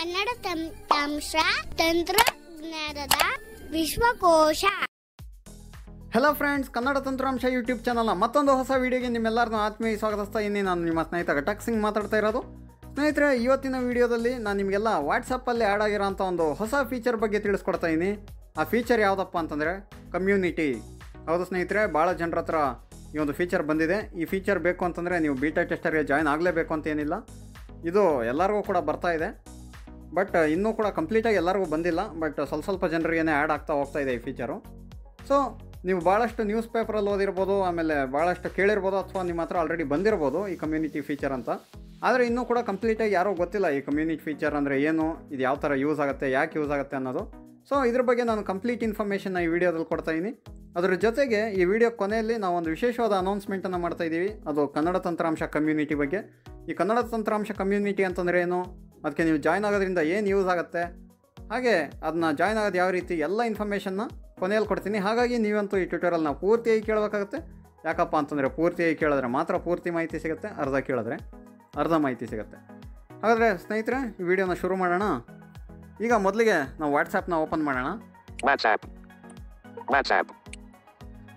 ಕನ್ನಡ ತಂತ್ರಾಂಶ ತಂತ್ರಜ್ಞಾನದ ವಿಶ್ವಕೋಶ. Hello friends Kannada ತಂತ್ರಾಂಶ ಯೂಟ್ಯೂಬ್ ಚಾನಲ್ನ ಮತ್ತೊಂದು ಹೊಸ ವಿಡಿಯೋಗೆ ನಿಮ್ಮೆಲ್ಲರನ್ನೂ ಆತ್ಮೀಯ ಸ್ವಾಗತಿಸ್ತಾ ಇದ್ದೀನಿ. ನಾನು ನಿಮ್ಮ ಸ್ನೇಹಿತ ಘಟಕ್ ಸಿಂಗ್ ಮಾತಾಡ್ತಾ ಇರೋದು. ಸ್ನೇಹಿತರೆ, ಇವತ್ತಿನ ವಿಡಿಯೋದಲ್ಲಿ ನಾನು ನಿಮಗೆಲ್ಲ ವಾಟ್ಸಪ್ಪಲ್ಲಿ ಆ್ಯಡ್ ಆಗಿರೋಂಥ ಒಂದು ಹೊಸ ಫೀಚರ್ ಬಗ್ಗೆ ತಿಳಿಸ್ಕೊಡ್ತಾ ಇದ್ದೀನಿ. ಆ ಫೀಚರ್ ಯಾವುದಪ್ಪ ಅಂತಂದರೆ ಕಮ್ಯುನಿಟಿ ಹೌದು ಸ್ನೇಹಿತರೆ ಭಾಳ ಜನರ ಹತ್ರ ಈ ಒಂದು ಫೀಚರ್ ಬಂದಿದೆ. ಈ ಫೀಚರ್ ಬೇಕು ಅಂತಂದರೆ ನೀವು ಬೀಟಾ ಟೆಸ್ಟರ್ಗೆ ಜಾಯ್ನ್ ಆಗಲೇಬೇಕು ಅಂತ ಏನಿಲ್ಲ. ಇದು ಎಲ್ಲರಿಗೂ ಕೂಡ ಬರ್ತಾ ಇದೆ. ಬಟ್ ಇನ್ನೂ ಕೂಡ ಕಂಪ್ಲೀಟಾಗಿ ಎಲ್ಲರಿಗೂ ಬಂದಿಲ್ಲ. ಬಟ್ ಸ್ವಲ್ಪ ಸ್ವಲ್ಪ ಜನರಿಗೇನೆ ಆ್ಯಡ್ ಆಗ್ತಾ ಹೋಗ್ತಾ ಇದೆ ಈ ಫೀಚರು ಸೊ ನೀವು ಭಾಳಷ್ಟು ನ್ಯೂಸ್ ಪೇಪರಲ್ಲಿ ಓದಿರ್ಬೋದು, ಆಮೇಲೆ ಭಾಳಷ್ಟು ಕೇಳಿರ್ಬೋದು ಅಥವಾ ನಿಮ್ಮ ಹತ್ರ ಆಲ್ರೆಡಿ ಬಂದಿರ್ಬೋದು ಈ ಕಮ್ಯುನಿಟಿ ಫೀಚರ್ ಅಂತ. ಆದರೆ ಇನ್ನೂ ಕೂಡ ಕಂಪ್ಲೀಟಾಗಿ ಯಾರೂ ಗೊತ್ತಿಲ್ಲ ಈ ಕಮ್ಯುನಿಟಿ ಫೀಚರ್ ಅಂದರೆ ಏನು, ಇದು ಯಾವ ಥರ ಯೂಸ್ ಆಗುತ್ತೆ, ಯಾಕೆ ಯೂಸ್ ಆಗುತ್ತೆ ಅನ್ನೋದು. ಸೊ ಇದ್ರ ಬಗ್ಗೆ ನಾನು ಕಂಪ್ಲೀಟ್ ಇನ್ಫಾರ್ಮೇಷನ್ನ ಈ ವಿಡಿಯೋದಲ್ಲಿ ಕೊಡ್ತಾ ಇದ್ದೀನಿ ಅದರ ಜೊತೆಗೆ ಈ ವಿಡಿಯೋ ಕೊನೆಯಲ್ಲಿ ನಾವು ಒಂದು ವಿಶೇಷವಾದ ಅನೌನ್ಸ್ಮೆಂಟನ್ನು ಮಾಡ್ತಾ ಇದ್ದೀವಿ ಅದು ಕನ್ನಡ ತಂತ್ರಾಂಶ ಕಮ್ಯುನಿಟಿ ಬಗ್ಗೆ. ಈ ಕನ್ನಡ ತಂತ್ರಾಂಶ ಕಮ್ಯುನಿಟಿ ಅಂತಂದರೆ ಏನು? ಅದಕ್ಕೆ ನೀವು ಜಾಯ್ನ್ ಆಗೋದ್ರಿಂದ ಏನು ಯೂಸ್ ಆಗುತ್ತೆ? ಹಾಗೆ ಅದನ್ನ ಜಾಯ್ನ್ ಆಗೋದು ಯಾವ ರೀತಿ ಎಲ್ಲ ಇನ್ಫಾರ್ಮೇಷನ್ನ ಕೊನೆಯಲ್ಲಿ ಕೊಡ್ತೀನಿ. ಹಾಗಾಗಿ ನೀವಂತೂ ಈ ಟ್ಯೂಟೋರಿಯಲ್ನ ಪೂರ್ತಿಯಾಗಿ ಕೇಳಬೇಕಾಗುತ್ತೆ. ಯಾಕಪ್ಪ ಅಂತಂದರೆ ಪೂರ್ತಿಯಾಗಿ ಕೇಳಿದ್ರೆ ಮಾತ್ರ ಪೂರ್ತಿ ಮಾಹಿತಿ ಸಿಗುತ್ತೆ ಅರ್ಧ ಕೇಳಿದ್ರೆ ಅರ್ಧ ಮಾಹಿತಿ ಸಿಗುತ್ತೆ. ಹಾಗಾದರೆ ಸ್ನೇಹಿತರೆ ಈ ವಿಡಿಯೋನ ಶುರು ಮಾಡೋಣ. ಈಗ ಮೊದಲಿಗೆ ನಾವು ವಾಟ್ಸಪ್ನ ಓಪನ್ ಮಾಡೋಣ. ವಾಟ್ಸಪ್ ವಾಟ್ಸಪ್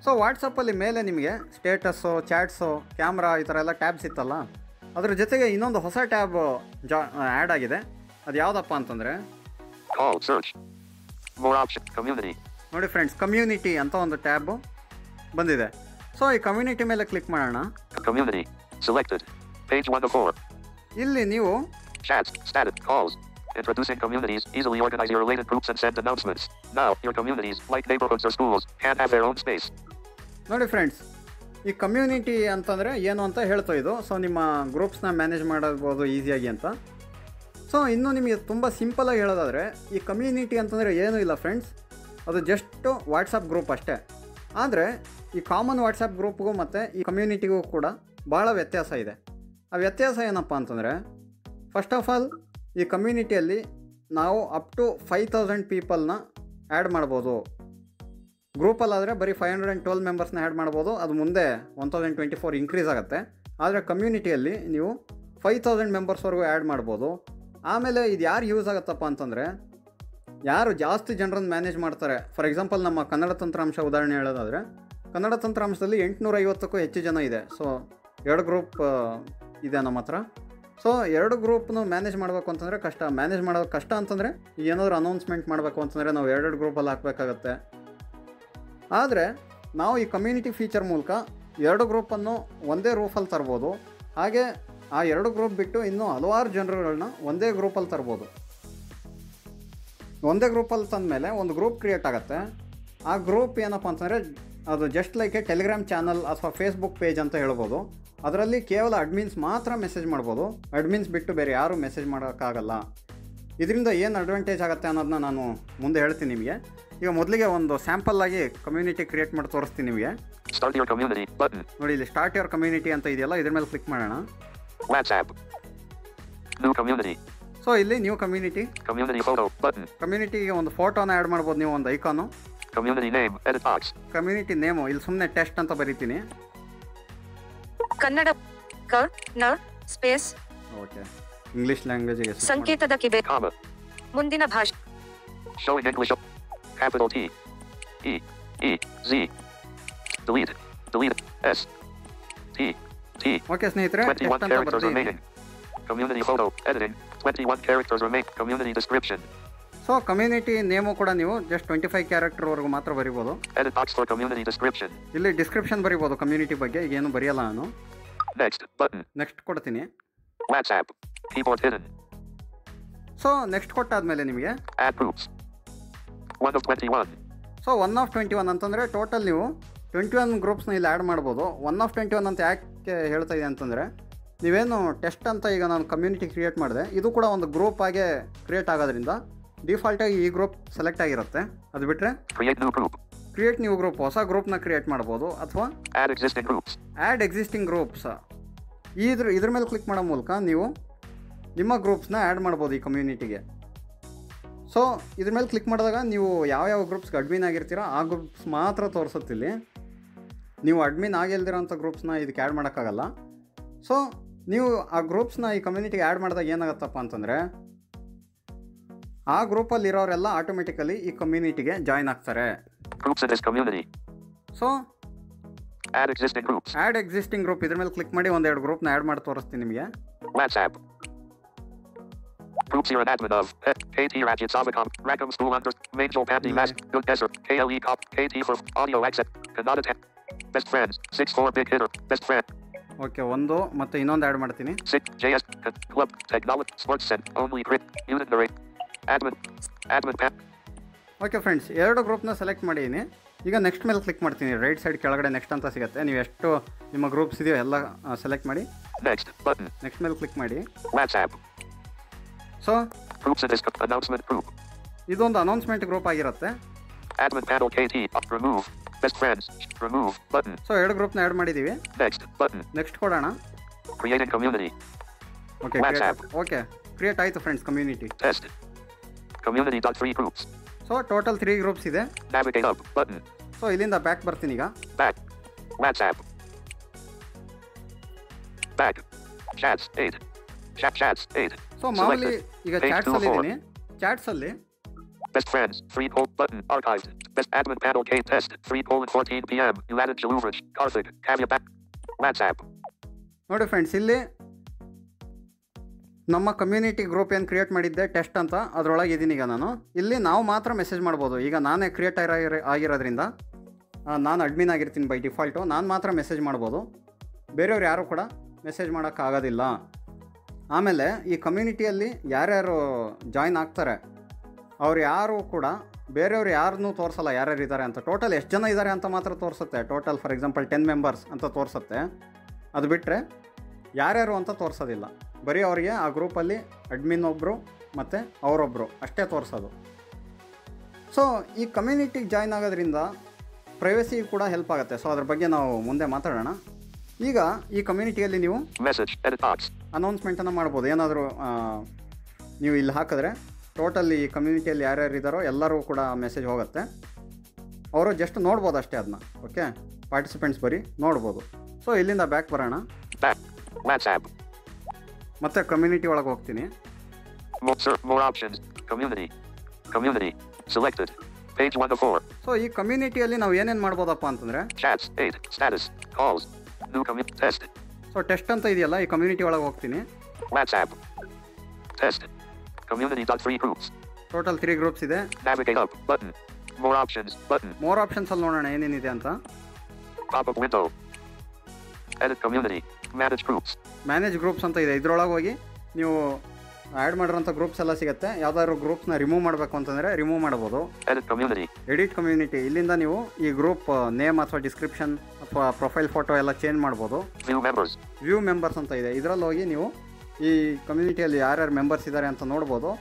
ಸೊ ವಾಟ್ಸಪ್ಪಲ್ಲಿ ಮೇಲೆ ನಿಮಗೆ ಸ್ಟೇಟಸ್ಸು ಚಾಟ್ಸು ಕ್ಯಾಮ್ರಾ ಈ ಥರ ಎಲ್ಲ ಟ್ಯಾಬ್ಸ್ ಇತ್ತಲ್ಲ? ಅದ್ರ ಜೊತೆಗೆ ಇನ್ನೊಂದು ಹೊಸ ಟ್ಯಾಬ್ ಜಾ ಆ್ಯಡ್ ಆಗಿದೆ ಅದು ಯಾವುದಪ್ಪ ಅಂತಂದರೆ. ನೋಡಿ ಫ್ರೆಂಡ್ಸ್ ಕಮ್ಯುನಿಟಿ ಅಂತ ಒಂದು ಟ್ಯಾಬ್ ಬಂದಿದೆ ಸೊ ಈ ಕಮ್ಯುನಿಟಿ ಮೇಲೆ ಕ್ಲಿಕ್ ಮಾಡೋಣ ಕಮ್ಯುನಿಟಿ ಸೆಲೆಕ್ಟೆಡ್ Page 1 of 4. ಇಲ್ಲಿ ನೀವು Chats. Status. Calls Introducing communities. Easily organize your related groups and send announcements. Now, your communities, like neighborhoods or schools, can have their own space. ನೋಡಿ friends ಈ community ಅಂತಂದರೆ ಏನು ಅಂತ ಹೇಳ್ತಾ ಇದು so ನಿಮ್ಮ ಗ್ರೂಪ್ಸ್ನ ಮ್ಯಾನೇಜ್ ಮಾಡಬಹುದು ಈಸಿಯಾಗಿ ಅಂತ. ಸೊ ಇನ್ನು ನಿಮಗೆ ತುಂಬ ಸಿಂಪಲಾಗಿ ಹೇಳೋದಾದರೆ, ಈ ಕಮ್ಯುನಿಟಿ ಅಂತಂದರೆ ಏನೂ ಇಲ್ಲ ಫ್ರೆಂಡ್ಸ್ ಅದು ಜಸ್ಟು ವಾಟ್ಸಪ್ ಗ್ರೂಪ್ ಅಷ್ಟೇ. ಆದರೆ, ಈ ಕಾಮನ್ ವಾಟ್ಸಪ್ ಗ್ರೂಪ್ಗೂ ಮತ್ತು ಈ ಕಮ್ಯುನಿಟಿಗೂ ಕೂಡ ಭಾಳ ವ್ಯತ್ಯಾಸ ಇದೆ. ಆ ವ್ಯತ್ಯಾಸ ಏನಪ್ಪ ಅಂತಂದರೆ ಫಸ್ಟ್ ಆಫ್ ಆಲ್ ಈ ಕಮ್ಯುನಿಟಿಯಲ್ಲಿ ನಾವು ಅಪ್ ಟು ಫೈವ್ ತೌಸಂಡ್ ಪೀಪಲ್ನ ಆ್ಯಡ್ ಮಾಡ್ಬೋದು. ಗ್ರೂಪಲ್ಲಾದರೆ ಬರೀ ಫೈವ್ ಹಂಡ್ರೆಡ್ ಆ್ಯಂಡ್ ಟ್ವೆಲ್ ಮೆಂಬರ್ಸ್ನ ಆ್ಯಡ್ ಮಾಡ್ಬೋದು. ಅದು ಮುಂದೆ one thousand twenty four increase ಆಗುತ್ತೆ. ಆದರೆ ಕಮ್ಯುನಿಟಿಯಲ್ಲಿ ನೀವು ಫೈವ್ ತೌಸಂಡ್ ಮೆಂಬರ್ಸ್ವರೆಗೂ ಆ್ಯಡ್ ಮಾಡ್ಬೋದು. ಆಮೇಲೆ ಇದು ಯಾರು ಯೂಸ್ ಆಗುತ್ತಪ್ಪ ಅಂತಂದರೆ, ಯಾರು ಜಾಸ್ತಿ ಜನರನ್ನು ಮ್ಯಾನೇಜ್ ಮಾಡ್ತಾರೆ. ಫಾರ್ ಎಕ್ಸಾಂಪಲ್ ನಮ್ಮ ಕನ್ನಡ ತಂತ್ರಾಂಶ ಉದಾಹರಣೆ ಹೇಳೋದಾದರೆ, ಕನ್ನಡ ತಂತ್ರಾಂಶದಲ್ಲಿ ಎಂಟುನೂರ ಐವತ್ತಕ್ಕೂ ಹೆಚ್ಚು ಜನ ಇದೆ. ಸೊ ಎರಡು ಗ್ರೂಪ್ ಇದೆ ನಮ್ಮ ಹತ್ರ. ಸೊ ಎರಡು ಗ್ರೂಪ್ನು ಮ್ಯಾನೇಜ್ ಮಾಡಬೇಕು ಅಂತಂದರೆ ಕಷ್ಟ. ಮ್ಯಾನೇಜ್ ಮಾಡೋದು ಕಷ್ಟ ಅಂತಂದರೆ ಏನಾದರೂ ಅನೌನ್ಸ್ಮೆಂಟ್ ಮಾಡಬೇಕು ಅಂತಂದರೆ ನಾವು ಎರಡೆರಡು ಗ್ರೂಪಲ್ಲಿ ಹಾಕಬೇಕಾಗತ್ತೆ. ಆದರೆ ನಾವು ಈ ಕಮ್ಯುನಿಟಿ ಫೀಚರ್ ಮೂಲಕ ಎರಡು ಗ್ರೂಪನ್ನು ಒಂದೇ ರೂಫಲ್ಲಿ ತರ್ಬೋದು. ಹಾಗೆ ಆ ಎರಡು ಗ್ರೂಪ್ ಬಿಟ್ಟು ಇನ್ನೂ ಹಲವಾರು ಜನರುಗಳನ್ನ ಒಂದೇ ಗ್ರೂಪಲ್ಲಿ ತರ್ಬೋದು. ಒಂದೇ ಗ್ರೂಪಲ್ಲಿ ತಂದಮೇಲೆ ಒಂದು ಗ್ರೂಪ್ ಕ್ರಿಯೇಟ್ ಆಗುತ್ತೆ. ಆ ಗ್ರೂಪ್ ಏನಪ್ಪ ಅಂತಂದರೆ ಅದು just like a Telegram channel ಅಥವಾ ಫೇಸ್ಬುಕ್ ಪೇಜ್ ಅಂತ ಹೇಳ್ಬೋದು. ಅದರಲ್ಲಿ ಕೇವಲ ಅಡ್ಮಿನ್ಸ್ ಮಾತ್ರ ಮೆಸೇಜ್ ಮಾಡ್ಬೋದು. ಅಡ್ಮಿನ್ಸ್ ಬಿಟ್ಟು ಬೇರೆ ಯಾರೂ ಮೆಸೇಜ್ ಮಾಡೋಕ್ಕಾಗಲ್ಲ. ಇದರಿಂದ ಏನು ಅಡ್ವಾಂಟೇಜ್ ಆಗುತ್ತೆ ಅನ್ನೋದನ್ನ ನಾನು ಮುಂದೆ ಹೇಳ್ತೀನಿ ನಿಮಗೆ. ಈಗ ಮೊದಲಿಗೆ ಒಂದು ಸ್ಯಾಂಪಲ್ ಆಗಿ ಕಮ್ಯುನಿಟಿ ಕ್ರಿಯೇಟ್ ಮಾಡಿ ತೋರಿಸ್ತೀನಿ ನಿಮಗೆ. ನೋಡಿ ಇಲ್ಲಿ ಸ್ಟಾರ್ಟ್ ಯುವರ್ ಕಮ್ಯುನಿಟಿ ಅಂತ ಇದೆಯಲ್ಲ ಇದ್ರ ಮೇಲೆ ಕ್ಲಿಕ್ ಮಾಡೋಣ. ಸೊ ಇಲ್ಲಿ ನ್ಯೂ ಕಮ್ಯುನಿಟಿ. ಕಮ್ಯುನಿಟಿಗೆ ಒಂದು ಫೋಟೋನ ಆ್ಯಡ್ ಮಾಡ್ಬೋದು ನೀವು ಒಂದು ಐಕಾನು. ಕಮ್ಯುನಿಟಿ ನೇಮು ಇಲ್ಲಿ ಸುಮ್ಮನೆ ಟೆಸ್ಟ್ ಅಂತ ಬರೀತೀನಿ. ಕನ್ನಡ ಕ ನ ಸ್ಪೇಸ್ ಓಕೆ ಇಂಗ್ಲಿಷ್ ಲ್ಯಾಂಗ್ವೇಜಿಗೆ ಸಂಕೇತದ ಕಿಬೆ. ಮುಂದಿನ ಭಾಷೆ. Capital T. E. E. Z. Delete. Delete. S. T. T. Okay ಸ್ನೇಹಿತರೆ 21 ಟೆಸ್ಟ್ ಅಂತ characters remaining. Community photo. Editing. 21 characters remain. Community description. So community name ಕೂಡ ನೀವು ಜಸ್ಟ್ ಟ್ವೆಂಟಿ ಫೈವ್ ಕ್ಯಾರೆಕ್ಟರ್ ವರೆಗೂ ಮಾತ್ರ ಬರಿಬೋದು. ಇಲ್ಲಿ ಡಿಸ್ಕ್ರಿಪ್ಷನ್ ಬರಿಬೋದು ಕಮ್ಯುನಿಟಿ ಬಗ್ಗೆ ಏನು ಬರೆಯಲ್ಲ ನಾನು ನೆಕ್ಸ್ಟ್ ಕೊಡ್ತೀನಿ. ಸೊ ನೆಕ್ಸ್ಟ್ ಕೊಟ್ಟಾದ್ಮೇಲೆ ನಿಮಗೆ Groups. 1 of 21. So one of twenty one ಅಂತಂದರೆ ಟೋಟಲ್ ನೀವು ಟ್ವೆಂಟಿ ಒನ್ ಗ್ರೂಪ್ಸ್ನ ಇಲ್ಲಿ ಆ್ಯಡ್ ಮಾಡ್ಬೋದು ಒನ್ ಆಫ್ ಟ್ವೆಂಟಿ ಒನ್ ಅಂತ ಯಾಕೆ ಹೇಳ್ತಾ ಇದೆ ಅಂತಂದರೆ ನೀವೇನು ಟೆಸ್ಟ್ ಅಂತ ಈಗ ನಾನು ಕಮ್ಯುನಿಟಿ ಕ್ರಿಯೇಟ್ ಮಾಡಿದೆ ಇದು ಕೂಡ ಒಂದು ಗ್ರೂಪ್ ಆಗೇ ಕ್ರಿಯೇಟ್ ಆಗೋದ್ರಿಂದ ಡಿಫಾಲ್ಟಾಗಿ ಈ ಗ್ರೂಪ್ ಸೆಲೆಕ್ಟ್ ಆಗಿರುತ್ತೆ ಅದು ಬಿಟ್ಟರೆ ಕ್ರಿಯೇಟ್ ನ್ಯೂ ಗ್ರೂಪ್ ಹೊಸ ಗ್ರೂಪ್ನ ಕ್ರಿಯೇಟ್ ಮಾಡ್ಬೋದು ಅಥವಾ. ಆ್ಯಡ್ ಎಕ್ಸಿಸ್ಟಿಂಗ್ ಗ್ರೂಪ್ಸ್ ಇದ್ರ ಇದ್ರ ಮೇಲೆ ಕ್ಲಿಕ್ ಮಾಡೋ ಮೂಲಕ ನೀವು ನಿಮ್ಮ ಗ್ರೂಪ್ಸ್ನ ಆ್ಯಡ್ ಮಾಡ್ಬೋದು ಈ ಕಮ್ಯುನಿಟಿಗೆ ಸೊ ಇದ್ರ ಮೇಲೆ ಕ್ಲಿಕ್ ಮಾಡಿದಾಗ ನೀವು ಯಾವ ಯಾವ ಗ್ರೂಪ್ಸ್ಗೆ ಅಡ್ಮಿನ್ ಆಗಿರ್ತೀರೋ ಆ ಗ್ರೂಪ್ಸ್ ಮಾತ್ರ ತೋರಿಸುತ್ತಿಲ್ಲಿ ನೀವು ಅಡ್ಮಿನ್ ಆಗಿಲ್ದಿರೋಂಥ ಗ್ರೂಪ್ಸ್ನ ಇದಕ್ಕೆ ಆ್ಯಡ್ ಮಾಡೋಕ್ಕಾಗಲ್ಲ ಸೊ ನೀವು ಆ ಗ್ರೂಪ್ಸ್ನ ಈ ಕಮ್ಯುನಿಟಿಗೆ ಆ್ಯಡ್ ಮಾಡಿದಾಗ ಏನಾಗುತ್ತಪ್ಪ ಅಂತಂದರೆ ಆ ಗ್ರೂಪಲ್ಲಿ ಇರೋರೆಲ್ಲ ಆಟೋಮೆಟಿಕಲಿ ಈ ಕಮ್ಯುನಿಟಿಗೆ ಜಾಯ್ನ್ ಆಗ್ತಾರೆ. ಸೊ. ಆ್ಯಡ್ ಎಕ್ಸಿಸ್ಟಿಂಗ್ ಗ್ರೂಪ್ ಇದ್ರ ಮೇಲೆ ಕ್ಲಿಕ್ ಮಾಡಿ ಒಂದೆರಡು ಗ್ರೂಪ್ನ ಆ್ಯಡ್ ಮಾಡಿ ತೋರಿಸ್ತೀನಿ ನಿಮಗೆ. Groups you're an admin of. Eh, KT Ratchet Savicom. Rackham School Under. Major Pandy Mask. Good Desert. KLE Cop. KT for Audio Exit. Kanata 10. Best Friends. 6-4 Big Hitter. Best Friend. Okay ಒಂದು ಮತ್ತು ಇನ್ನೊಂದು add ಮಾಡ್ತೀನಿ 6 JS. Con- Club. Technology. Sports Set, Only Crit. Unit Narrate. Admin. Admin Pan. Okay friends ಎರಡು ಗ್ರೂಪ್ನ select ಮಾಡಿದ್ದೀನಿ ಈಗ next ಮೇಲೆ click ಮಾಡ್ತೀನಿ ರೈಟ್ ಸೈಡ್ ಕೆಳಗಡೆ ನೆಕ್ಸ್ಟ್ ಅಂತ ಸಿಗುತ್ತೆ ನೀವು ಎಷ್ಟು ನಿಮ್ಮ ಗ್ರೂಪ್ಸ್ ಇದೆಯೋ ಎಲ್ಲ ಸೆಲೆಕ್ಟ್ ಮಾಡಿ Next. Button. ನೆಕ್ಸ್ಟ್ ಮೇಲೆ ಕ್ಲಿಕ್ ಮಾಡಿ WhatsApp. ಪ್ರೂಫ್ ಡಿಸ್ಕಪ್ ಡಾಟ್ಸ್ ಮಿದ್ ಗ್ರೂಪ್ ಇದೊಂದು ಅನೌನ್ಸ್ಮೆಂಟ್ ಗ್ರೂಪ್ ಆಗಿರುತ್ತೆ. ಆಡ್ ಮಿತ್ ಕೆ ಟಿ ಅಪ್ರೊ ಫ್ರೆಂಡ್ಸ್ ಅಪ್ರೊ ನು ಬದ್ನೆ ಸೊ ಎರಡು ಗ್ರೂಪ್ನ ಆ್ಯಡ್ ಮಾಡಿದೀವಿ. ನೆಕ್ಸ್ಟ್ ಕೊಡೋಣ. ಕಮ್ ಯೂ ಓಕೆ ಓಕೆ ಕ್ರಿಯೇಟ್ ಆಯ್ತು ಫ್ರೆಂಡ್ಸ್ ಕಮ್ಯುನಿಟಿ ಟೆಸ್ಟ್ ಡಾಟ್ 3 ದಿವ್ ತ್ರೀ ಸೊ ಟೋಟಲ್ 3 ಗ್ರೂಪ್ಸ್ ಇದೆ. ಡ್ಯಾಬಿಟೈಟ್ ಬದ್ನಿ ಸೊ ಇಲ್ಲಿಂದ ಬ್ಯಾಕ್ ಬರ್ತೀನಿ ಈಗ. ಬ್ಯಾಕ್ ಬ್ಯಾಟ್ಸ್ ಆ್ಯಬ್ ಬ್ಯಾಕ್ ಚಾಟ್ಸ್ ಡೇಟ್ ಶಾಪ್ ಚಾಟ್ಸ್ ಮಾಮೀ ಈಗ ಚಾಟ್ಸ್ ಅಲ್ಲಿ ಇದೀನಿ ಚಾಟ್ಸ್ ಅಲ್ಲಿ Best friends. Free poll button. Archived. Best admin panel game test. Free poll at 14 p.m. Ulanin Jaluvrich. Karthik. Kavya back. WhatsApp. ನೋಡಿ ಫ್ರೆಂಡ್ಸ್ ಇಲ್ಲಿ ನಮ್ಮ ಕಮ್ಯುನಿಟಿ ಗ್ರೂಪ್ ಏನು ಕ್ರಿಯೇಟ್ ಮಾಡಿದ್ದೆ ಟೆಸ್ಟ್ ಅಂತ ಅದರೊಳಗೆ ಇದ್ದೀನಿ ಈಗ ನಾನು ಇಲ್ಲಿ ನಾವು ಮಾತ್ರ ಮೆಸೇಜ್ ಮಾಡ್ಬೋದು ಈಗ ನಾನೇ ಕ್ರಿಯೇಟ್ ಆಗಿರೋ ಆಗಿರೋದ್ರಿಂದ ನಾನು ಅಡ್ಮಿನ್ ಆಗಿರ್ತೀನಿ ಬೈ ಡಿಫಾಲ್ಟು ನಾನು ಮಾತ್ರ ಮೆಸೇಜ್ ಮಾಡ್ಬೋದು ಬೇರೆಯವ್ರು ಯಾರು ಕೂಡ ಮೆಸೇಜ್ ಮಾಡೋಕ್ಕಾಗೋದಿಲ್ಲ ಆಮೇಲೆ ಈ ಕಮ್ಯುನಿಟಿಯಲ್ಲಿ ಯಾರ್ಯಾರು ಜಾಯ್ನ್ ಆಗ್ತಾರೆ, ಅವ್ರು ಯಾರು ಕೂಡ ಬೇರೆಯವ್ರು ಯಾರನ್ನೂ ತೋರಿಸಲ್ಲ ಯಾರ್ಯಾರು ಇದ್ದಾರೆ ಅಂತ. ಟೋಟಲ್ ಎಷ್ಟು ಜನ ಇದ್ದಾರೆ ಅಂತ ಮಾತ್ರ ತೋರಿಸುತ್ತೆ. Total for example ten members ಅಂತ ತೋರಿಸುತ್ತೆ. ಅದು ಬಿಟ್ಟರೆ ಯಾರ್ಯಾರು ಅಂತ ತೋರಿಸೋದಿಲ್ಲ. ಬರೀ ಅವರಿಗೆ ಆ ಗ್ರೂಪಲ್ಲಿ ಅಡ್ಮಿನ್ ಒಬ್ಬರು ಮತ್ತು ಅವರೊಬ್ಬರು ಅಷ್ಟೇ ತೋರಿಸೋದು. ಸೊ ಈ ಕಮ್ಯುನಿಟಿಗೆ ಜಾಯ್ನ್ ಆಗೋದ್ರಿಂದ ಪ್ರೈವಸಿ ಕೂಡ ಹೆಲ್ಪ್ ಆಗುತ್ತೆ. ಸೊ ಅದ್ರ ಬಗ್ಗೆ ನಾವು ಮುಂದೆ ಮಾತಾಡೋಣ. ಈಗ ಈ ಕಮ್ಯುನಿಟಿಯಲ್ಲಿ ನೀವು ಮೆಸೇಜ್. ಅನೌನ್ಸ್ಮೆಂಟನ್ನು ಮಾಡ್ಬೋದು ಏನಾದರೂ ನೀವು ಇಲ್ಲಿ ಹಾಕಿದ್ರೆ ಟೋಟಲಿ ಈ ಕಮ್ಯುನಿಟಿಯಲ್ಲಿ ಯಾರ್ಯಾರು ಇದ್ದಾರೋ ಎಲ್ಲರೂ ಕೂಡ ಮೆಸೇಜ್ ಹೋಗುತ್ತೆ ಅವರು ಜಸ್ಟ್ ನೋಡ್ಬೋದು ಅಷ್ಟೇ ಅದನ್ನ ಓಕೆ ಪಾರ್ಟಿಸಿಪೆಂಟ್ಸ್ ಬರೀ ನೋಡ್ಬೋದು ಸೊ ಇಲ್ಲಿಂದ ಬ್ಯಾಕ್ ಬರೋಣ. ಮತ್ತೆ ಕಮ್ಯುನಿಟಿ ಒಳಗೆ ಹೋಗ್ತೀನಿ More, sir, more options. Community. Community. Selected. Page 1 of 4. So ಈ ಕಮ್ಯುನಿಟಿಯಲ್ಲಿ ನಾವು ಏನೇನು ಮಾಡ್ಬೋದಪ್ಪ ಅಂತಂದರೆ Chats. 8. Status. Calls. New community. Test. So test ಅಂತ ಇದೆಯಲ್ಲ ಈ ಕಮ್ಯುನಿಟಿ ಒಳಗೆ ಹೋಗ್ತೀನಿ. ಟೋಟಲ್ ತ್ರೀ ಗ್ರೂಪ್ಸ್ ಇದೆ options. Button. ಮೋರ್ ಆಪ್ಷನ್ಸಲ್ಲಿ ನೋಡೋಣ ಏನೇನಿದೆ ಅಂತ. ಮ್ಯಾನೇಜ್ ಗ್ರೂಪ್ಸ್ ಅಂತ ಇದೆ ಇದ್ರೊಳಗೆ ಹೋಗಿ ನೀವು ಆ್ಯಡ್ ಮಾಡಿರೋಂಥ ಗ್ರೂಪ್ಸ್ ಎಲ್ಲ ಸಿಗುತ್ತೆ. ಯಾವ್ದಾದ್ರು ಗ್ರೂಪ್ಸ್ನ ರಿಮೂವ್ ಮಾಡಬೇಕು ಅಂತಂದರೆ ರಿಮೂವ್ ಮಾಡ್ಬೋದು. ಎಡಿಟ್ ಕಮ್ಯುನಿಟಿ ಇಲ್ಲಿಂದ ನೀವು ಈ ಗ್ರೂಪ್ ನೇಮ್ ಅಥವಾ ಡಿಸ್ಕ್ರಿಪ್ಷನ್ ಅಥವಾ ಪ್ರೊಫೈಲ್ ಫೋಟೋ ಎಲ್ಲ ಚೇಂಜ್ ಮಾಡ್ಬೋದು. ವ್ಯೂ ಮೆಂಬರ್ಸ್ ಅಂತ ಇದೆ. ಇದರಲ್ಲಿ ಹೋಗಿ ನೀವು ಈ ಕಮ್ಯುನಿಟಿಯಲ್ಲಿ ಯಾರ್ಯಾರು ಮೆಂಬರ್ಸ್ ಇದ್ದಾರೆ ಅಂತ ನೋಡ್ಬೋದು.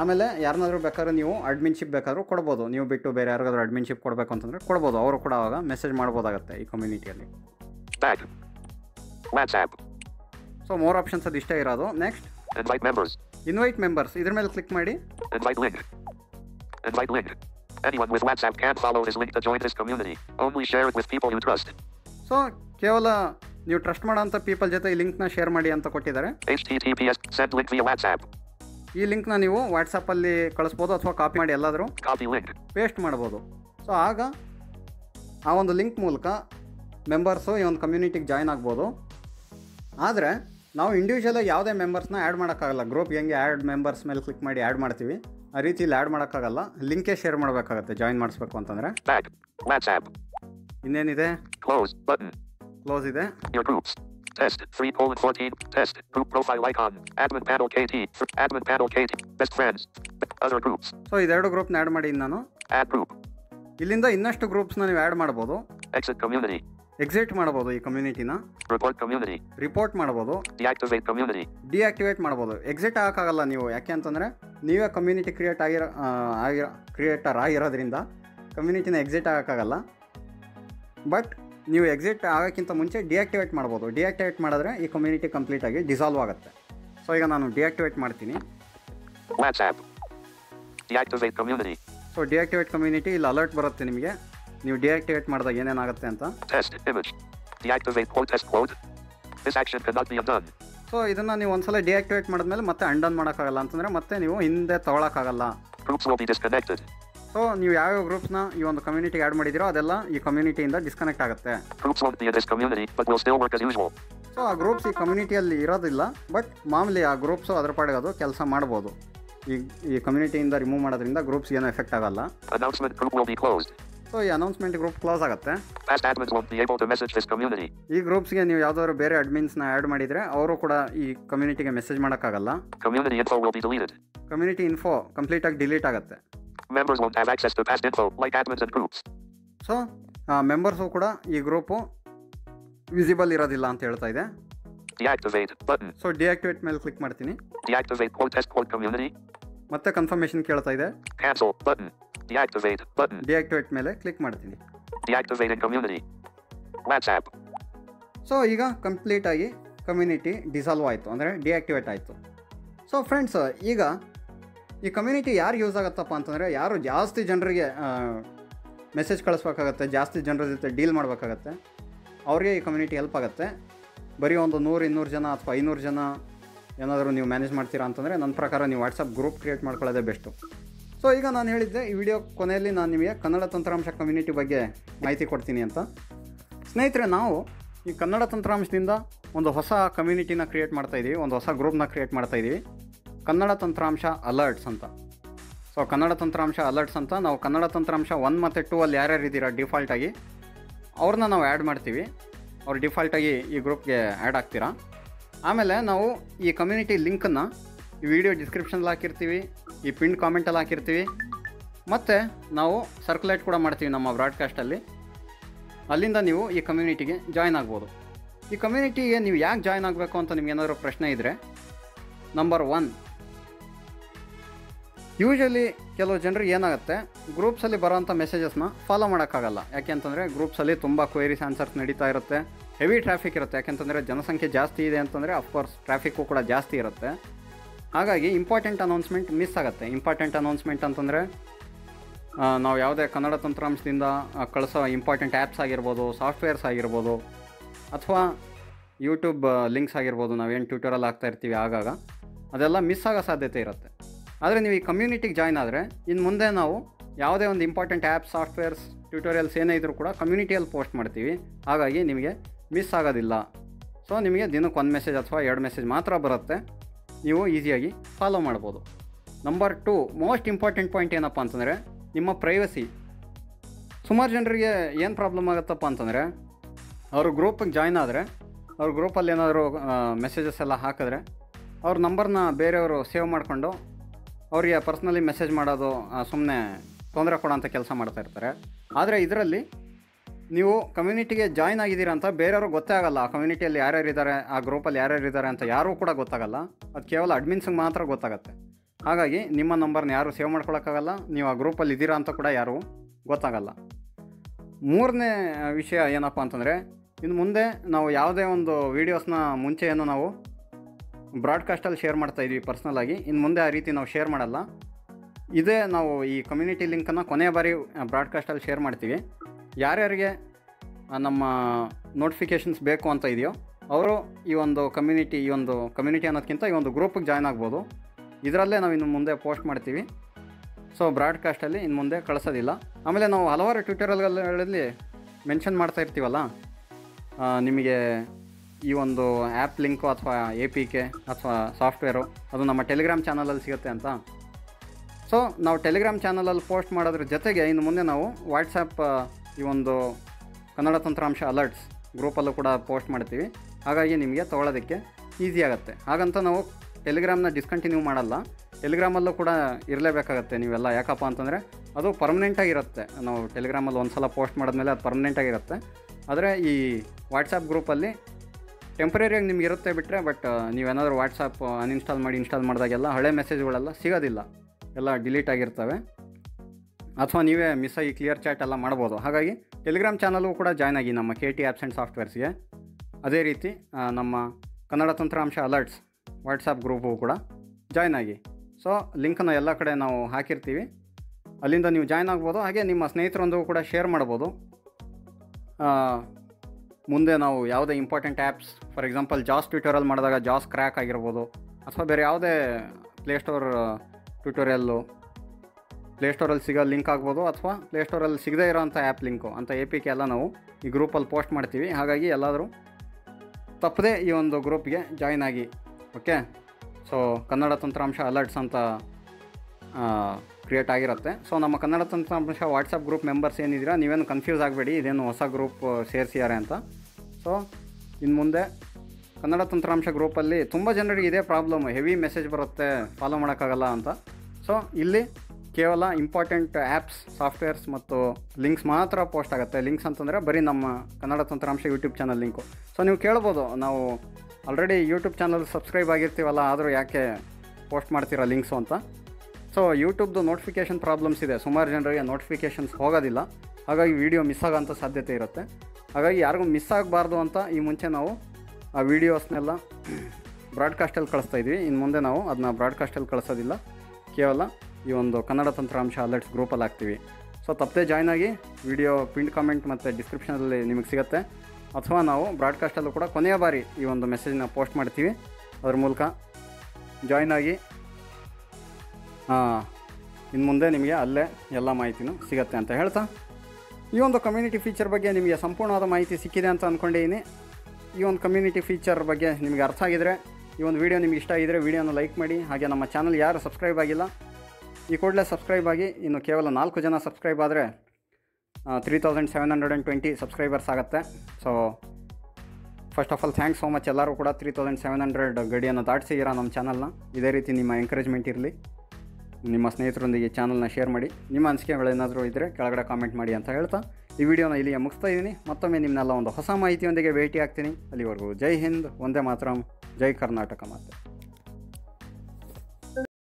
ಆಮೇಲೆ ಯಾರನ್ನಾದ್ರೂ ಬೇಕಾದ್ರೆ ನೀವು ಅಡ್ಮಿನ್ಶಿಪ್ ಬೇಕಾದ್ರೂ ಕೊಡ್ಬೋದು. ನೀವು ಬಿಟ್ಟು ಬೇರೆ ಯಾರಿಗಾದ್ರೂ ಅಡ್ಮಿನ್ಶಿಪ್ ಕೊಡಬೇಕು ಅಂತಂದರೆ ಕೊಡ್ಬೋದು. ಅವರು ಕೂಡ ಆವಾಗ ಮೆಸೇಜ್ ಮಾಡ್ಬೋದಾಗತ್ತೆ ಈ ಕಮ್ಯುನಿಟಿಯಲ್ಲಿ. ಸೊ ಮೋರ್ ಆಪ್ಷನ್ಸ್ ಅದು ಇಷ್ಟೇ ಇರೋದು. Next Invite members. Invite members. ಇದ್ರ ಮೇಲೆ ಕ್ಲಿಕ್ ಮಾಡಿ Invite link. Invite link. Anyone with WhatsApp can follow this link to join this community. Only share it with people you trust. So ಕೇವಲ ನೀವು trust ಮಾಡೋಂಥ people ಜೊತೆ ಈ ಲಿಂಕ್ನ share ಮಾಡಿ ಅಂತ ಕೊಟ್ಟಿದ್ದಾರೆ HTTPS. Send link via WhatsApp. ಈ ಲಿಂಕ್ನ ನೀವು WhatsApp ಅಲ್ಲಿ ಕಳಿಸಬಹುದು ಅಥವಾ ಕಾಪಿ ಮಾಡಿ ಎಲ್ಲಾದರೂ. ಪೇಸ್ಟ್ ಮಾಡಬಹುದು. ಸೊ ಆಗ ಆ ಒಂದು ಲಿಂಕ್ ಮೂಲಕ ಮೆಂಬರ್ಸು ಈ ಒಂದು ಕಮ್ಯುನಿಟಿಗೆ ಜಾಯ್ನ್ ಆಗ್ಬೋದು ಆದರೆ ನಾವು ಇಂಡಿವಿಜುವಲಾಗಿ ಯಾವುದೇ ಮೆಂಬರ್ಸ್ನ ಆ್ಯಡ್ ಮಾಡೋಕ್ಕಾಗಲ್ಲ ಗ್ರೂಪ್ ಹೆಂಗೆ ಆ್ಯಡ್ ಮೆಂಬರ್ಸ್ ಮೇಲೆ ಕ್ಲಿಕ್ ಮಾಡಿ ಆ್ಯಡ್ ಮಾಡ್ತೀವಿ ಆ ರೀತಿ ಇಲ್ಲಿ ಆ್ಯಡ್ ಮಾಡೋಕ್ಕಾಗಲ್ಲ ಲಿಂಕೇ ಶೇರ್ ಮಾಡಬೇಕಾಗತ್ತೆ ಜಾಯಿನ್ ಮಾಡಿಸ್ಬೇಕು ಅಂತಂದರೆ. ಇನ್ನೇನಿದೆ ಕ್ಲೋಸ್ ಬಟನ್ ಕ್ಲೋಸ್ ಇದೆ Your groups. Test. 3 colon 14. Test. Group profile icon. Admin panel KT. Admin panel KT. Best friends. Other groups. So ಇದೆರಡು ಗ್ರೂಪ್ನ ಆ್ಯಡ್ ಮಾಡಿ ನಾನು Add group. ಇಲ್ಲಿಂದ ಇನ್ನಷ್ಟು ಗ್ರೂಪ್ಸ್ನ ನೀವು ಆ್ಯಡ್ ಮಾಡ್ಬೋದು Exit community. ಎಕ್ಸಿಟ್ ಮಾಡಬಹುದು ಈ ಕಮ್ಯುನಿಟಿನ. ರಿಪೋರ್ಟ್ ಮಾಡಬಹುದು. ಡಿಆಕ್ಟಿವೇಟ್ ಮಾಡಬಹುದು ಎಕ್ಸಿಟ್ ಆಗೋಕ್ಕಾಗಲ್ಲ ನೀವು. ಯಾಕೆ ಅಂತಂದ್ರೆ ನೀವೇ ಕಮ್ಯುನಿಟಿ ಕ್ರಿಯೇಟ್ ಆಗಿರೋ ಆಗಿರೋ ಕ್ರಿಯೇಟರ್ ಆಗಿರೋದ್ರಿಂದ ಕಮ್ಯುನಿಟಿನ ಎಕ್ಸಿಟ್ ಆಗೋಕ್ಕಾಗಲ್ಲ ಬಟ್ ನೀವು ಎಕ್ಸಿಟ್ ಆಗೋಕ್ಕಿಂತ ಮುಂಚೆ ಡಿಆಕ್ಟಿವೇಟ್ ಮಾಡ್ಬೋದು. ಡಿಆಕ್ಟಿವೇಟ್ ಮಾಡಿದ್ರೆ ಈ ಕಮ್ಯುನಿಟಿ ಕಂಪ್ಲೀಟಾಗಿ ಡಿಸಾಲ್ವ್ ಆಗುತ್ತೆ. ಸೊ ಈಗ ನಾನು ಡಿಆಕ್ಟಿವೇಟ್ ಮಾಡ್ತೀನಿ. ಸೊ ಡಿಆಕ್ಟಿವೇಟ್ ಕಮ್ಯುನಿಟಿ ಇಲ್ಲಿ ಅಲರ್ಟ್ ಬರುತ್ತೆ ನಿಮಗೆ. ನೀವು ಡಿಆಕ್ಟಿವೇಟ್ ಮಾಡಿದಾಗ ಏನೇನಾಗುತ್ತೆ ಅಂತ? Test image deactivate code test code this action cannot be undone. So ಇದನ್ನ ನೀವು ಒಂದ್ಸಲ ಡಿಆಕ್ಟಿವೇಟ್ ಮಾಡಿದ್ಮೇಲೆ ಮತ್ತೆ ಅಂಡನ್ ಮಾಡೋಕ್ಕಾಗಲ್ಲ ಅಂತಂದ್ರೆ ಮತ್ತೆ ನೀವು ಹಿಂದೆ ತೊಗೊಳಕ್ಕಾಗಲ್ಲ. Groups will be disconnected. So ನೀವು ಯಾವ್ಯಾವ ಗ್ರೂಪ್ಸ್ನ ಈ ಒಂದು ಕಮ್ಯುನಿಟಿ ಆ್ಯಡ್ ಮಾಡಿದಿರೋ ಅದೆಲ್ಲ ಈ ಕಮ್ಯುನಿಟಿಯಿಂದ ಡಿಸ್ಕನೆಕ್ಟ್ ಆಗುತ್ತೆ. Groups will be this community but so ಆ ಗ್ರೂಪ್ಸ್ ಈ ಕಮ್ಯುನಿಟಿಯಲ್ಲಿ ಇರೋದಿಲ್ಲ ಬಟ್ ಮಾಮೂಲಿ ಆ ಗ್ರೂಪ್ಸು ಅದರ ಪಾಡಿಗೆ ಅದು ಕೆಲಸ ಮಾಡ್ಬೋದು. ಈ ಈ ಕಮ್ಯುನಿಟಿಯಿಂದ ರಿಮೂವ್ ಮಾಡೋದ್ರಿಂದ ಗ್ರೂಪ್ಸ್ ಏನೂ ಎಫೆಕ್ಟ್ ಆಗಲ್ಲ. Announcement group will closed. So ಈ ಅನೌನ್ಸ್ಮೆಂಟ್ ಗ್ರೂಪ್ ಕ್ಲೋಸ್ ಆಗುತ್ತೆ. ಈ ಗ್ರೂಪ್ಸ್ಗೆ ನೀವು ಯಾವ್ದಾದ್ರು ಬೇರೆ ಅಡ್ಮಿನ್ಸ್ನ ಆ್ಯಡ್ ಮಾಡಿದರೆ ಅವರು ಕೂಡ ಈ ಕಮ್ಯುನಿಟಿಗೆ ಮೆಸೇಜ್ ಮಾಡೋಕ್ಕಾಗಲ್ಲ. ಕಮ್ಯುನಿಟಿ ಇನ್ಫೋ ಕಂಪ್ಲೀಟ್ ಆಗಿ ಡಿಲೀಟ್ ಆಗುತ್ತೆ. ಸೊ ಮೆಂಬರ್ಸು ಕೂಡ ಈ ಗ್ರೂಪು ವಿಸಿಬಲ್ ಇರೋದಿಲ್ಲ ಅಂತ ಹೇಳ್ತಾ ಇದೆ. ಸೊ ಡಿಆಕ್ಟಿವೇಟ್ ಮೇಲೆ ಕ್ಲಿಕ್ ಮಾಡ್ತೀನಿ. ಮತ್ತೆ ಕನ್ಫರ್ಮೇಶನ್ ಕೇಳ್ತಾ ಇದೆ. Deactivate button. ಡಿಆಕ್ಟಿವೇಟ್ ಮೇಲೆ ಕ್ಲಿಕ್ ಮಾಡ್ತೀನಿ Deactivating community. WhatsApp. ಸೊ ಈಗ ಕಂಪ್ಲೀಟಾಗಿ ಕಮ್ಯುನಿಟಿ ಡಿಸಾಲ್ವ್ ಆಯಿತು ಅಂದರೆ ಡಿಆಕ್ಟಿವೇಟ್ ಆಯಿತು ಸೊ ಫ್ರೆಂಡ್ಸ್ ಈಗ ಈ ಕಮ್ಯುನಿಟಿ ಯಾರು ಯೂಸ್ ಆಗುತ್ತಪ್ಪ ಅಂತಂದರೆ ಯಾರು ಜಾಸ್ತಿ ಜನರಿಗೆ ಮೆಸೇಜ್ ಕಳಿಸ್ಬೇಕಾಗತ್ತೆ ಜಾಸ್ತಿ ಜನರ ಜೊತೆ ಡೀಲ್ ಮಾಡಬೇಕಾಗತ್ತೆ ಅವ್ರಿಗೆ ಈ ಕಮ್ಯುನಿಟಿ ಹೆಲ್ಪ್ ಆಗುತ್ತೆ ಬರೀ ಒಂದು ನೂರು ಇನ್ನೂರು ಜನ ಅಥವಾ ಐನೂರು ಜನ ಏನಾದರೂ ನೀವು ಮ್ಯಾನೇಜ್ ಮಾಡ್ತೀರಾ ಅಂತಂದರೆ ನನ್ನ ಪ್ರಕಾರ ನೀವು ವಾಟ್ಸಪ್ ಗ್ರೂಪ್ ಕ್ರಿಯೇಟ್ ಮಾಡ್ಕೊಳ್ಳೋದೇ ಬೆಸ್ಟು ಸೊ ಈಗ ನಾನು ಹೇಳಿದ್ದೆ, ಈ ವಿಡಿಯೋ ಕೊನೆಯಲ್ಲಿ ನಾನು ನಿಮಗೆ ಕನ್ನಡ ತಂತ್ರಾಂಶ ಕಮ್ಯುನಿಟಿ ಬಗ್ಗೆ ಮಾಹಿತಿ ಕೊಡ್ತೀನಿ ಅಂತ. ಸ್ನೇಹಿತರೆ, ನಾವು ಈ ಕನ್ನಡ ತಂತ್ರಾಂಶದಿಂದ ಒಂದು ಹೊಸ ಕಮ್ಯುನಿಟಿನ ಕ್ರಿಯೇಟ್ ಮಾಡ್ತಾ ಇದ್ದೀವಿ ಒಂದು ಹೊಸ ಗ್ರೂಪ್ನ ಕ್ರಿಯೇಟ್ ಮಾಡ್ತಾ ಇದ್ದೀವಿ ಕನ್ನಡ ತಂತ್ರಾಂಶ ಅಲರ್ಟ್ಸ್ ಅಂತ. ಸೊ ಕನ್ನಡ ತಂತ್ರಾಂಶ ಅಲರ್ಟ್ಸ್ ಅಂತ, ನಾವು ಕನ್ನಡ ತಂತ್ರಾಂಶ ಒನ್ ಮತ್ತು ಟೂ ಅಲ್ಲಿ ಯಾರ್ಯಾರು ಇದ್ದೀರಾ ಡಿಫಾಲ್ಟಾಗಿ ಅವ್ರನ್ನ ನಾವು ಆ್ಯಡ್ ಮಾಡ್ತೀವಿ. ಅವ್ರು ಡಿಫಾಲ್ಟಾಗಿ ಈ ಗ್ರೂಪ್ಗೆ ಆ್ಯಡ್ ಆಗ್ತೀರಾ. ಆಮೇಲೆ ನಾವು ಈ ಕಮ್ಯುನಿಟಿ ಲಿಂಕನ್ನು ಈ ವಿಡಿಯೋ ಡಿಸ್ಕ್ರಿಪ್ಷನಲ್ಲಿ ಹಾಕಿರ್ತೀವಿ. ಈ ಪಿನ್ ಕಾಮೆಂಟಲ್ಲಿ ಹಾಕಿರ್ತೀವಿ. ಮತ್ತು ನಾವು ಸರ್ಕ್ಯುಲೇಟ್ ಕೂಡ ಮಾಡ್ತೀವಿ ನಮ್ಮ ಬ್ರಾಡ್ಕಾಸ್ಟಲ್ಲಿ ಅಲ್ಲಿಂದ ನೀವು ಈ ಕಮ್ಯುನಿಟಿಗೆ ಜಾಯ್ನ್ ಆಗ್ಬೋದು. ಈ ಕಮ್ಯುನಿಟಿಗೆ ನೀವು ಯಾಕೆ ಜಾಯ್ನ್ ಆಗಬೇಕು ಅಂತ ನಿಮ್ಗೆ ಏನಾದರೂ ಪ್ರಶ್ನೆ ಇದ್ದರೆ ನಂಬರ್ ಒನ್ ಯೂಶಲಿ ಕೆಲವು ಜನರಿಗೆ ಏನಾಗುತ್ತೆ ಗ್ರೂಪ್ಸಲ್ಲಿ ಬರೋವಂಥ ಮೆಸೇಜಸ್ನ ಫಾಲೋ ಮಾಡೋಕ್ಕಾಗಲ್ಲ. ಯಾಕೆಂತಂದರೆ ಗ್ರೂಪ್ಸಲ್ಲಿ ತುಂಬ ಕ್ವೈರೀಸ್ ಆನ್ಸರ್ಸ್ ನಡೀತಾ ಇರುತ್ತೆ. ಹೆವಿ ಟ್ರಾಫಿಕ್ ಇರುತ್ತೆ. ಯಾಕೆಂತಂದರೆ ಜನಸಂಖ್ಯೆ ಜಾಸ್ತಿ ಇದೆ ಅಂತಂದರೆ ಅಫ್ಕೋರ್ಸ್ ಟ್ರಾಫಿಕ್ಕು ಕೂಡ ಜಾಸ್ತಿ ಇರುತ್ತೆ. ಹಾಗಾಗಿ ಇಂಪಾರ್ಟೆಂಟ್ ಅನೌನ್ಸ್ಮೆಂಟ್ ಮಿಸ್ ಆಗುತ್ತೆ. ಇಂಪಾರ್ಟೆಂಟ್ ಅನೌನ್ಸ್ಮೆಂಟ್ ಅಂತಂದರೆ ನಾವು ಯಾವುದೇ ಕನ್ನಡ ತಂತ್ರಾಂಶದಿಂದ ಕಳಿಸೋ ಇಂಪಾರ್ಟೆಂಟ್ ಆ್ಯಪ್ಸ್ ಆಗಿರ್ಬೋದು ಸಾಫ್ಟ್ವೇರ್ಸ್ ಆಗಿರ್ಬೋದು, ಅಥವಾ ಯೂಟ್ಯೂಬ್ ಲಿಂಕ್ಸ್ ಆಗಿರ್ಬೋದು ನಾವೇನು ಟ್ಯೂಟರಲ್ಲಿ ಹಾಕ್ತಾ ಇರ್ತೀವಿ ಆಗಾಗ, ಅದೆಲ್ಲ ಮಿಸ್ ಆಗೋ ಸಾಧ್ಯತೆ ಇರುತ್ತೆ. ಆದರೆ ನೀವು ಈ ಕಮ್ಯುನಿಟಿಗೆ ಜಾಯ್ನ್ ಆದರೆ ಇನ್ನು ಮುಂದೆ ನಾವು ಯಾವುದೇ ಒಂದು ಇಂಪಾರ್ಟೆಂಟ್ ಆ್ಯಪ್ ಸಾಫ್ಟ್ವೇರ್ಸ್ ಟ್ಯೂಟೋರಿಯಲ್ಸ್ ಏನೇ ಇದ್ರೂ ಕೂಡ ಕಮ್ಯುನಿಟಿಯಲ್ಲಿ ಪೋಸ್ಟ್ ಮಾಡ್ತೀವಿ. ಹಾಗಾಗಿ ನಿಮಗೆ ಮಿಸ್ ಆಗೋದಿಲ್ಲ. ಸೊ ನಿಮಗೆ ದಿನಕ್ಕೆ ಒಂದು ಮೆಸೇಜ್ ಅಥವಾ ಎರಡು ಮೆಸೇಜ್ ಮಾತ್ರ ಬರುತ್ತೆ. ನೀವು ಈಸಿಯಾಗಿ ಫಾಲೋ ಮಾಡ್ಬೋದು. Number two most important point ಏನಪ್ಪ ಅಂತಂದರೆ, ನಿಮ್ಮ ಪ್ರೈವಸಿ ಸುಮಾರು ಜನರಿಗೆ ಏನು ಪ್ರಾಬ್ಲಮ್ ಆಗುತ್ತಪ್ಪ ಅಂತಂದರೆ, ಅವರು ಗ್ರೂಪಿಗೆ ಜಾಯ್ನ್ ಆದರೆ, ಅವ್ರ ಗ್ರೂಪಲ್ಲಿ ಏನಾದರೂ ಮೆಸೇಜಸ್ ಎಲ್ಲ ಹಾಕಿದ್ರೆ, ಅವ್ರ ನಂಬರ್ನ ಬೇರೆಯವರು ಸೇವ್ ಮಾಡಿಕೊಂಡು, ಅವರಿಗೆ ಪರ್ಸ್ನಲಿ ಮೆಸೇಜ್ ಮಾಡೋದು ಸುಮ್ಮನೆ ತೊಂದರೆ ಕೊಡೋಂಥ ಕೆಲಸ ಮಾಡ್ತಾ ಇರ್ತಾರೆ. ಆದರೆ ಇದರಲ್ಲಿ ನೀವು ಕಮ್ಯುನಿಟಿಗೆ ಜಾಯ್ನ್ ಆಗಿದ್ದೀರಾ ಅಂತ ಬೇರೆಯವರು ಗೊತ್ತೇ ಆಗಲ್ಲ. ಆ ಕಮ್ಯುನಿಟಿಯಲ್ಲಿ ಯಾರ್ಯಾರು ಇದ್ದಾರೆ, ಆ ಗ್ರೂಪಲ್ಲಿ ಯಾರ್ಯಾರು ಇದ್ದಾರೆ ಅಂತ ಯಾರೂ ಕೂಡ ಗೊತ್ತಾಗಲ್ಲ. ಅದು ಕೇವಲ ಅಡ್ಮಿನ್ಸಿಗೆ ಮಾತ್ರ ಗೊತ್ತಾಗುತ್ತೆ. ಹಾಗಾಗಿ ನಿಮ್ಮ ನಂಬರ್ನ ಯಾರು ಸೇವ್ ಮಾಡ್ಕೊಳಕ್ಕಾಗಲ್ಲ ನೀವು ಆ ಗ್ರೂಪಲ್ಲಿ ಇದ್ದೀರಾ ಅಂತ ಕೂಡ ಯಾರೂ ಗೊತ್ತಾಗಲ್ಲ. ಮೂರನೇ ವಿಷಯ ಏನಪ್ಪ ಅಂತಂದರೆ, ಇನ್ನು ಮುಂದೆ ನಾವು ಯಾವುದೇ ಒಂದು ವೀಡಿಯೋಸ್ನ ಮುಂಚೆ ಏನು ನಾವು ಬ್ರಾಡ್ಕಾಸ್ಟಲ್ಲಿ ಶೇರ್ ಮಾಡ್ತಾ ಇದ್ವಿ ಪರ್ಸ್ನಲಾಗಿ ಇನ್ನು ಮುಂದೆ ಆ ರೀತಿ ನಾವು ಶೇರ್ ಮಾಡಲ್ಲ. ಇದೇ ನಾವು ಈ ಕಮ್ಯುನಿಟಿ ಲಿಂಕನ್ನು ಕೊನೆಯ ಬಾರಿ ಬ್ರಾಡ್ಕಾಸ್ಟಲ್ಲಿ ಶೇರ್ ಮಾಡ್ತೀವಿ. ಯಾರ್ಯಾರಿಗೆ ನಮ್ಮ ನೋಟಿಫಿಕೇಷನ್ಸ್ ಬೇಕು ಅಂತ ಇದೆಯೋ, ಅವರು ಈ ಒಂದು ಕಮ್ಯುನಿಟಿ ಈ ಒಂದು ಕಮ್ಯುನಿಟಿ ಅನ್ನೋದಕ್ಕಿಂತ ಈ ಒಂದು ಗ್ರೂಪಿಗೆ ಜಾಯ್ನ್ ಆಗ್ಬೋದು. ಇದರಲ್ಲೇ ನಾವು ಇನ್ನು ಮುಂದೆ ಪೋಸ್ಟ್ ಮಾಡ್ತೀವಿ. ಸೊ ಬ್ರಾಡ್ಕಾಸ್ಟಲ್ಲಿ ಇನ್ನು ಮುಂದೆ ಕಳಿಸೋದಿಲ್ಲ. ಆಮೇಲೆ ನಾವು ಹಲವಾರು ಟ್ವಿಟರ್ಗಳಲ್ಲಿ ಮೆನ್ಷನ್ ಮಾಡ್ತಾ ಇರ್ತೀವಲ್ಲ ನಿಮಗೆ ಈ ಒಂದು ಆ್ಯಪ್ ಲಿಂಕು ಅಥವಾ ಎ ಪಿ ಕೆ ಅಥವಾ ಸಾಫ್ಟ್ವೇರು ಅದು ನಮ್ಮ ಟೆಲಿಗ್ರಾಮ್ ಚಾನಲಲ್ಲಿ ಸಿಗುತ್ತೆ ಅಂತ. ಸೊ ನಾವು ಟೆಲಿಗ್ರಾಮ್ ಚಾನಲಲ್ಲಿ ಪೋಸ್ಟ್ ಮಾಡೋದ್ರ ಜೊತೆಗೆ ಇನ್ನು ಮುಂದೆ ನಾವು ವಾಟ್ಸಪ್ ಈ ಒಂದು ಕನ್ನಡ ತಂತ್ರಾಂಶ ಅಲರ್ಟ್ಸ್ ಗ್ರೂಪಲ್ಲೂ ಕೂಡ ಪೋಸ್ಟ್ ಮಾಡ್ತೀವಿ. ಹಾಗಾಗಿ ನಿಮಗೆ ತೊಗೊಳೋದಕ್ಕೆ ಈಸಿ ಆಗುತ್ತೆ. ಹಾಗಂತ ನಾವು ಟೆಲಿಗ್ರಾಮ್ನ ಡಿಸ್ಕಂಟಿನ್ಯೂ ಮಾಡಲ್ಲ. ಟೆಲಿಗ್ರಾಮಲ್ಲೂ ಕೂಡ ಇರಲೇಬೇಕಾಗತ್ತೆ ನೀವೆಲ್ಲ. ಯಾಕಪ್ಪ ಅಂತಂದರೆ ಅದು ಪರ್ಮನೆಂಟಾಗಿರುತ್ತೆ ನಾವು ಟೆಲಿಗ್ರಾಮಲ್ಲಿ ಒಂದು ಸಲ ಪೋಸ್ಟ್ ಮಾಡಿದ್ಮೇಲೆ ಅದು ಪರ್ಮನೆಂಟಾಗಿರುತ್ತೆ ಆದರೆ ಈ ವಾಟ್ಸಪ್ ಗ್ರೂಪಲ್ಲಿ ಟೆಂಪ್ರರಿಯಾಗಿ ನಿಮ್ಗೆ ಇರುತ್ತೆ ಬಿಟ್ಟರೆ ಬಟ್ ನೀವೇನಾದರೂ ವಾಟ್ಸಪ್ ಅನ್ಇನ್ಸ್ಟಾಲ್ ಮಾಡಿ ಇನ್ಸ್ಟಾಲ್ ಮಾಡಿದಾಗೆಲ್ಲ ಹಳೆ ಮೆಸೇಜ್ಗಳೆಲ್ಲ ಸಿಗೋದಿಲ್ಲ. ಎಲ್ಲ ಡಿಲೀಟ್ ಆಗಿರ್ತವೆ. ಅಥವಾ ನೀವೇ ಮಿಸ್ ಆಗಿ ಕ್ಲಿಯರ್ ಚಾಟ್ ಎಲ್ಲ ಮಾಡ್ಬೋದು. ಹಾಗಾಗಿ ಟೆಲಿಗ್ರಾಮ್ ಚಾನಲ್ಗೂ ಕೂಡ ಜಾಯ್ನ್ ಆಗಿ ನಮ್ಮ ಕೆ ಟಿ ಆ್ಯಪ್ಸ್ ಆ್ಯಂಡ್ ಸಾಫ್ಟ್ವೇರ್ಸ್ಗೆ ಅದೇ ರೀತಿ ನಮ್ಮ ಕನ್ನಡ ತಂತ್ರಾಂಶ ಅಲರ್ಟ್ಸ್ ವಾಟ್ಸಪ್ ಗ್ರೂಪು ಕೂಡ ಜಾಯ್ನ್ ಆಗಿ. ಸೊ ಲಿಂಕನ್ನು ಎಲ್ಲ ಕಡೆ ನಾವು ಹಾಕಿರ್ತೀವಿ. ಅಲ್ಲಿಂದ ನೀವು ಜಾಯ್ನ್ ಆಗ್ಬೋದು. ಹಾಗೆ ನಿಮ್ಮ ಸ್ನೇಹಿತರೊಂದಿಗೂ ಕೂಡ ಶೇರ್ ಮಾಡ್ಬೋದು. ಮುಂದೆ ನಾವು ಯಾವುದೇ important apps for example jaws tutorial ಮಾಡಿದಾಗ ಜಾಸ್ ಕ್ರ್ಯಾಕ್ ಆಗಿರ್ಬೋದು, ಅಥವಾ ಬೇರೆ ಯಾವುದೇ ಪ್ಲೇಸ್ಟೋರ್ ಟ್ಯೂಟೋರಿಯಲ್ಲು ಪ್ಲೇಸ್ಟೋರಲ್ಲಿ ಸಿಗೋ ಲಿಂಕ್ ಆಗ್ಬೋದು ಅಥವಾ ಪ್ಲೇಸ್ಟೋರಲ್ಲಿ ಸಿಗದೇ ಇರೋಂಥ ಆ್ಯಪ್ ಲಿಂಕು ಅಂತ ಎ ಪಿ ಕೆ ಎಲ್ಲ ನಾವು ಈ ಗ್ರೂಪಲ್ಲಿ ಪೋಸ್ಟ್ ಮಾಡ್ತೀವಿ. ಹಾಗಾಗಿ ಎಲ್ಲಾದರೂ ತಪ್ಪದೇ ಈ ಒಂದು ಗ್ರೂಪ್ಗೆ ಜಾಯ್ನ್ ಆಗಿ ಓಕೆ ಸೊ ಕನ್ನಡ ತಂತ್ರಾಂಶ ಅಲರ್ಟ್ಸ್ ಅಂತ ಕ್ರಿಯೇಟ್ ಆಗಿರುತ್ತೆ. ಸೊ ನಮ್ಮ ಕನ್ನಡ ತಂತ್ರಾಂಶ ವಾಟ್ಸಪ್ ಗ್ರೂಪ್ ಮೆಂಬರ್ಸ್ ಏನಿದ್ದೀರಾ, ನೀವೇನು ಕನ್ಫ್ಯೂಸ್ ಆಗಬೇಡಿ, ಇದೇನು ಹೊಸ ಗ್ರೂಪ್ ಸೇರಿಸಿದ್ದಾರೆ ಅಂತ. ಸೊ ಇನ್ನು ಮುಂದೆ ಕನ್ನಡ ತಂತ್ರಾಂಶ ಗ್ರೂಪಲ್ಲಿ ತುಂಬ ಜನರಿಗೆ ಇದೇ ಪ್ರಾಬ್ಲಮ್ ಹೆವಿ ಮೆಸೇಜ್ ಬರುತ್ತೆ ಫಾಲೋ ಮಾಡೋಕ್ಕಾಗಲ್ಲ ಅಂತ. ಸೊ ಇಲ್ಲಿ ಕೇವಲ ಇಂಪಾರ್ಟೆಂಟ್ ಆ್ಯಪ್ಸ್, ಸಾಫ್ಟ್ವೇರ್ಸ್ ಮತ್ತು ಲಿಂಕ್ಸ್ ಮಾತ್ರ ಪೋಸ್ಟ್ ಆಗುತ್ತೆ. ಲಿಂಕ್ಸ್ ಅಂತಂದರೆ ಬರೀ ನಮ್ಮ ಕನ್ನಡ ತಂತ್ರಾಂಶ ಯೂಟ್ಯೂಬ್ ಚಾನಲ್ ಲಿಂಕು. ಸೊ ನೀವು ಕೇಳ್ಬೋದು, ನಾವು ಆಲ್ರೆಡಿ ಯೂಟ್ಯೂಬ್ ಚಾನಲ್ ಸಬ್ಸ್ಕ್ರೈಬ್ ಆಗಿರ್ತೀವಲ್ಲ, ಆದರೂ ಯಾಕೆ ಪೋಸ್ಟ್ ಮಾಡ್ತೀರಾ ಲಿಂಕ್ಸು ಅಂತ. ಸೊ ಯೂಟ್ಯೂಬ್ದು ನೋಟಿಫಿಕೇಷನ್ ಪ್ರಾಬ್ಲಮ್ಸ್ ಇದೆ. ಸುಮಾರು ಜನರಿಗೆ ನೋಟಿಫಿಕೇಷನ್ಸ್ ಹೋಗೋದಿಲ್ಲ. ಹಾಗಾಗಿ ವೀಡಿಯೋ ಮಿಸ್ ಆಗೋಂಥ ಸಾಧ್ಯತೆ ಇರುತ್ತೆ. ಹಾಗಾಗಿ ಯಾರಿಗೂ ಮಿಸ್ ಆಗಬಾರ್ದು ಅಂತ ಈ ಮುಂಚೆ ನಾವು ಆ ವೀಡಿಯೋಸ್ನೆಲ್ಲ ಬ್ರಾಡ್ಕಾಸ್ಟಲ್ಲಿ ಕಳಿಸ್ತಾ ಇದ್ವಿ. ಇನ್ನು ಮುಂದೆ ನಾವು ಅದನ್ನ ಬ್ರಾಡ್ಕಾಸ್ಟಲ್ಲಿ ಕಳಿಸೋದಿಲ್ಲ. ಕೇವಲ ಈ ಒಂದು ಕನ್ನಡ ತಂತ್ರಾಂಶ ಅಲರ್ಟ್ಸ್ ಗ್ರೂಪಲ್ಲಿ ಹಾಕ್ತೀವಿ. ಸೊ ತಪ್ಪದೇ ಜಾಯ್ನ್ ಆಗಿ ವಿಡಿಯೋ ಪಿಂಡ್ ಕಾಮೆಂಟ್ ಮತ್ತು ಡಿಸ್ಕ್ರಿಪ್ಷನಲ್ಲಿ ನಿಮಗೆ ಸಿಗುತ್ತೆ. ಅಥವಾ ನಾವು ಬ್ರಾಡ್ಕಾಸ್ಟಲ್ಲೂ ಕೂಡ ಕೊನೆಯ ಬಾರಿ ಈ ಒಂದು ಮೆಸೇಜ್ನ ಪೋಸ್ಟ್ ಮಾಡ್ತೀವಿ. ಅದ್ರ ಮೂಲಕ ಜಾಯ್ನ್ ಆಗಿ ಇನ್ನು ಮುಂದೆ ನಿಮಗೆ ಅಲ್ಲೇ ಎಲ್ಲ ಮಾಹಿತಿನೂ ಸಿಗುತ್ತೆ ಅಂತ ಹೇಳ್ತಾ. ಈ ಒಂದು ಕಮ್ಯುನಿಟಿ ಫೀಚರ್ ಬಗ್ಗೆ ನಿಮಗೆ ಸಂಪೂರ್ಣವಾದ ಮಾಹಿತಿ ಸಿಕ್ಕಿದೆ ಅಂತ ಅಂದ್ಕೊಂಡಿದ್ದೀನಿ ಈ ಒಂದು ಕಮ್ಯುನಿಟಿ ಫೀಚರ್ ಬಗ್ಗೆ ನಿಮಗೆ ಅರ್ಥ ಆಗಿದರೆ, ಈ ಒಂದು ವಿಡಿಯೋ ನಿಮ್ಗೆ ಇಷ್ಟ ಆಗಿದರೆ ವೀಡಿಯೋನ ಲೈಕ್ ಮಾಡಿ. ಹಾಗೆ ನಮ್ಮ ಚಾನಲ್ ಯಾರು ಸಬ್ಸ್ಕ್ರೈಬ್ ಆಗಿಲ್ಲ ಈ ಕೂಡಲೇ ಸಬ್ಸ್ಕ್ರೈಬ್ ಆಗಿ ಇನ್ನು ಕೇವಲ ನಾಲ್ಕು ಜನ ಸಬ್ಸ್ಕ್ರೈಬ್ ಆದರೆ three thousand seven hundred and twenty subscribers ಆಗುತ್ತೆ. So first of all thanks so much ಎಲ್ಲರೂ ಕೂಡ ತ್ರೀ ತೌಸಂಡ್ ಸೆವೆನ್ ಹಂಡ್ರೆಡ್ ಗಡಿಯನ್ನು ದಾಟಿಸಿದ್ದೀರಾ ನಮ್ಮ ಚಾನಲ್ನ ಇದೇ ರೀತಿ ನಿಮ್ಮ ಎಂಕರೇಜ್ಮೆಂಟ್ ಇರಲಿ. ನಿಮ್ಮ ಸ್ನೇಹಿತರೊಂದಿಗೆ ಚಾನಲ್ನ ಶೇರ್ ಮಾಡಿ. ನಿಮ್ಮ ಅನಿಸಿಕೆಗಳೇನಾದರೂ ಇದ್ದರೆ ಕೆಳಗಡೆ ಕಾಮೆಂಟ್ ಮಾಡಿ ಅಂತ ಹೇಳ್ತಾ. ಈ ವಿಡಿಯೋನ ಇಲ್ಲಿಗೆ ಮುಗಿಸ್ತಾ ಇದ್ದೀನಿ ಮತ್ತೊಮ್ಮೆ ನಿಮ್ಮನ್ನೆಲ್ಲ ಒಂದು ಹೊಸ ಮಾಹಿತಿಯೊಂದಿಗೆ ಭೇಟಿ ಆಗ್ತೀನಿ ಅಲ್ಲಿವರೆಗೂ ಜೈ ಹಿಂದ್, ಒಂದೇ ಮಾತರಂ, ಜೈ ಕರ್ನಾಟಕ ಮಾತೆ.